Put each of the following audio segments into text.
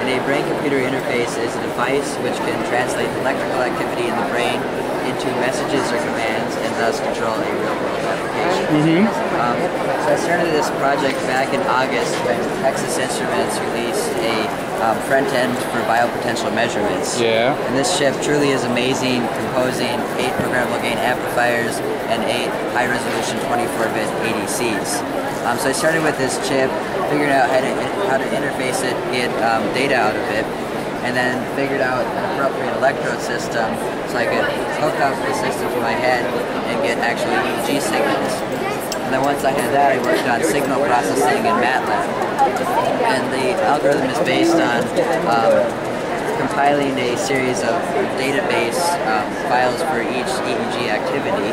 And a brain-computer interface is a device which can translate electrical activity in the brain into messages or commands and thus control a real-world application. Mm -hmm. um, so I started this project back in August when Texas Instruments released a um, front end for biopotential measurements. Yeah. And this chip truly is amazing, composing eight programmable gain amplifiers and eight high-resolution 24-bit ADCs. Um, so I started with this chip, figured out how to, how to interface it, get um, data out of it, and then figured out an appropriate electrode system so I could hook up the system to my head and get actual EEG signals. And then once I had that, I worked on signal processing in MATLAB. And the algorithm is based on um, compiling a series of database um, files for each EEG activity.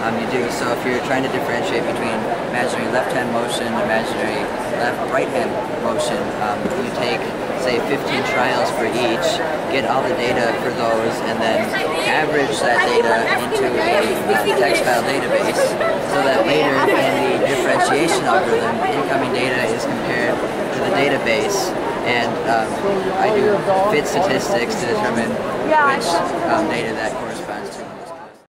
Um, you do so if you're trying to differentiate between imaginary left-hand motion, imaginary left right-hand motion, um, you take say 15 trials for each, get all the data for those, and then average that data into a text file database so that later in the differentiation algorithm, incoming data is compared the database and um, I do fit statistics to determine which um, data that corresponds.